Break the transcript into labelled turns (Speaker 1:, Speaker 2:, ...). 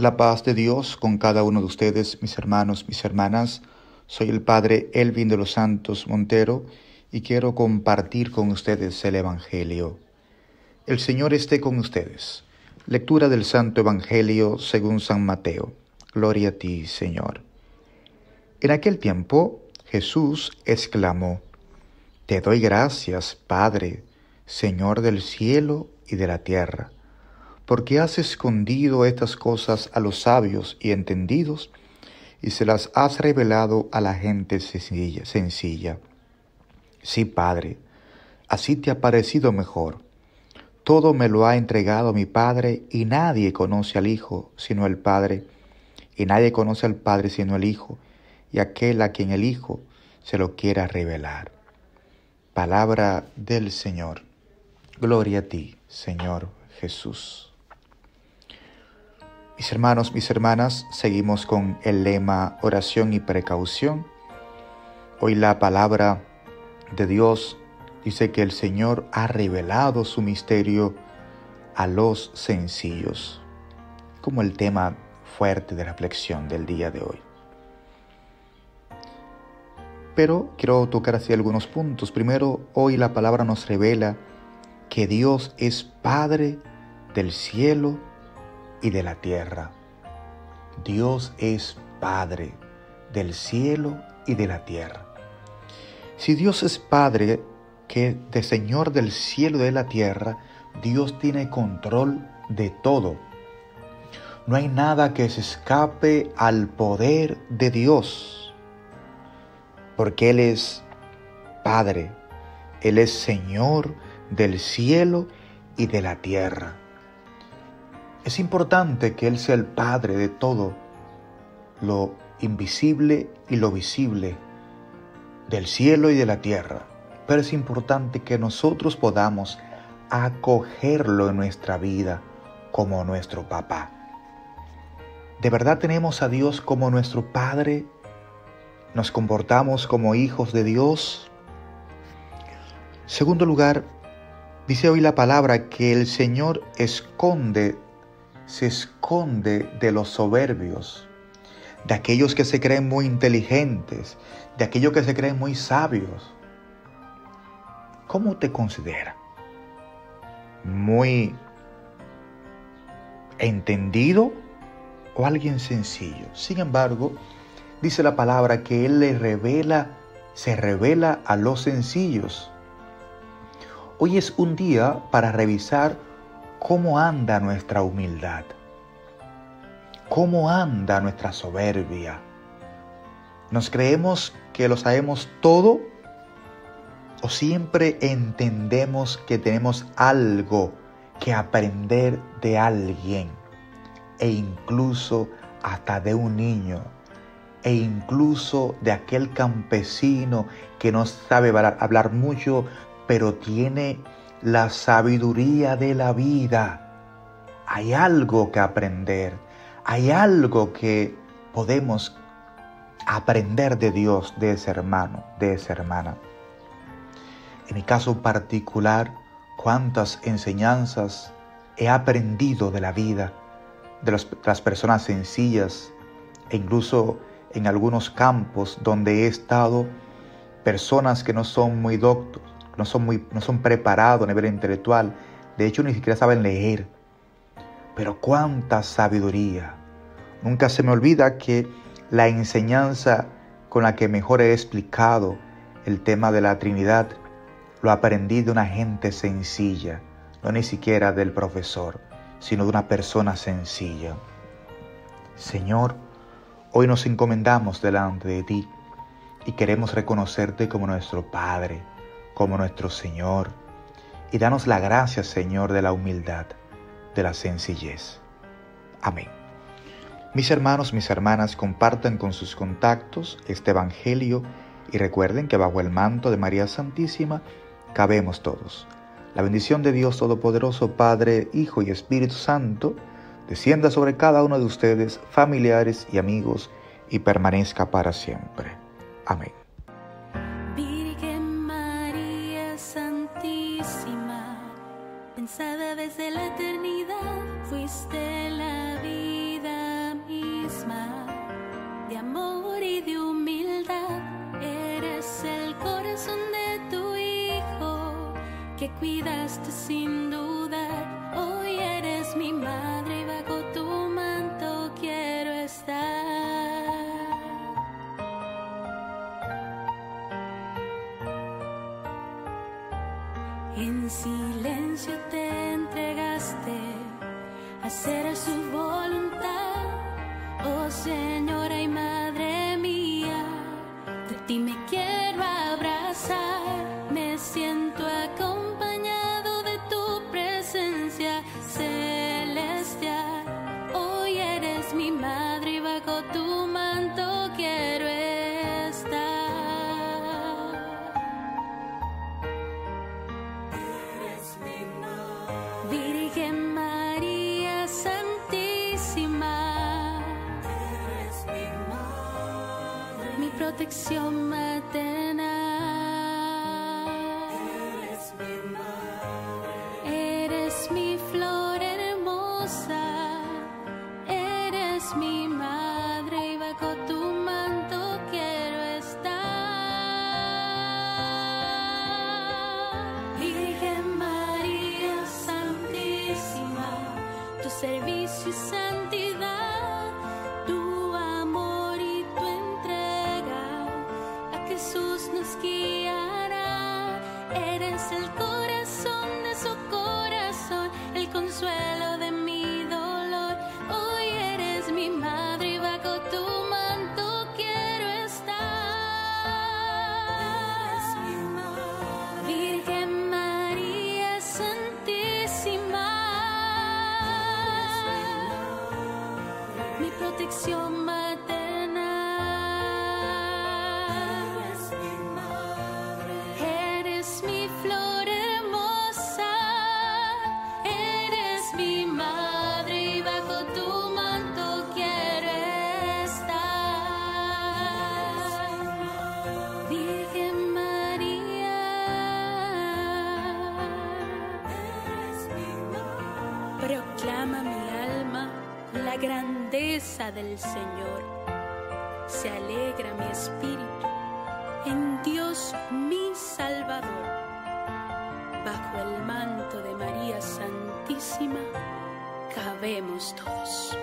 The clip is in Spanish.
Speaker 1: La paz de Dios con cada uno de ustedes, mis hermanos, mis hermanas. Soy el Padre Elvin de los Santos Montero y quiero compartir con ustedes el Evangelio. El Señor esté con ustedes. Lectura del Santo Evangelio según San Mateo. Gloria a ti, Señor. En aquel tiempo Jesús exclamó, Te doy gracias, Padre, Señor del cielo y de la tierra, porque has escondido estas cosas a los sabios y entendidos y se las has revelado a la gente sencilla. Sí, Padre, así te ha parecido mejor. Todo me lo ha entregado mi Padre y nadie conoce al Hijo sino el Padre, y nadie conoce al Padre sino el Hijo, y aquel a quien el Hijo se lo quiera revelar. Palabra del Señor. Gloria a ti, Señor Jesús. Mis hermanos, mis hermanas, seguimos con el lema oración y precaución. Hoy la palabra de Dios dice que el Señor ha revelado su misterio a los sencillos, como el tema fuerte de reflexión del día de hoy. Pero quiero tocar así algunos puntos. Primero, hoy la palabra nos revela que Dios es Padre del cielo y de la tierra. Dios es Padre del cielo y de la tierra. Si Dios es Padre que de Señor del cielo y de la tierra, Dios tiene control de todo. No hay nada que se escape al poder de Dios, porque Él es Padre, Él es Señor del cielo y de la tierra. Es importante que Él sea el Padre de todo lo invisible y lo visible, del cielo y de la tierra. Pero es importante que nosotros podamos acogerlo en nuestra vida como nuestro papá. ¿De verdad tenemos a Dios como nuestro Padre? ¿Nos comportamos como hijos de Dios? Segundo lugar, Dice hoy la palabra que el Señor esconde, se esconde de los soberbios, de aquellos que se creen muy inteligentes, de aquellos que se creen muy sabios. ¿Cómo te considera? ¿Muy entendido o alguien sencillo? Sin embargo, dice la palabra que Él le revela, se revela a los sencillos. Hoy es un día para revisar cómo anda nuestra humildad, cómo anda nuestra soberbia. ¿Nos creemos que lo sabemos todo o siempre entendemos que tenemos algo que aprender de alguien e incluso hasta de un niño. E incluso de aquel campesino que no sabe hablar mucho pero tiene la sabiduría de la vida. Hay algo que aprender, hay algo que podemos aprender de Dios, de ese hermano, de esa hermana. En mi caso particular, cuántas enseñanzas he aprendido de la vida, de las personas sencillas, e incluso en algunos campos donde he estado, personas que no son muy doctos, no son, muy, no son preparados a nivel intelectual, de hecho ni siquiera saben leer. Pero cuánta sabiduría. Nunca se me olvida que la enseñanza con la que mejor he explicado el tema de la Trinidad lo aprendí de una gente sencilla, no ni siquiera del profesor, sino de una persona sencilla. Señor, hoy nos encomendamos delante de ti y queremos reconocerte como nuestro Padre, como nuestro Señor y danos la gracia, Señor, de la humildad, de la sencillez. Amén. Mis hermanos, mis hermanas, compartan con sus contactos este Evangelio y recuerden que bajo el manto de María Santísima cabemos todos. La bendición de Dios Todopoderoso, Padre, Hijo y Espíritu Santo, descienda sobre cada uno de ustedes, familiares y amigos, y permanezca para siempre. Amén.
Speaker 2: pensada desde la eternidad, fuiste la vida misma, de amor y de humildad, eres el corazón de tu hijo, que cuidaste sin dudar, hoy eres mi madre y bajo tu manto quiero estar. En silencio te entregaste a hacer su voluntad. Oh Señora y Madre mía, de ti me quiero abrazar. protección me tenés. Proclama mi alma la grandeza del Señor. Se alegra mi espíritu en Dios mi Salvador. Bajo el manto de María Santísima cabemos todos.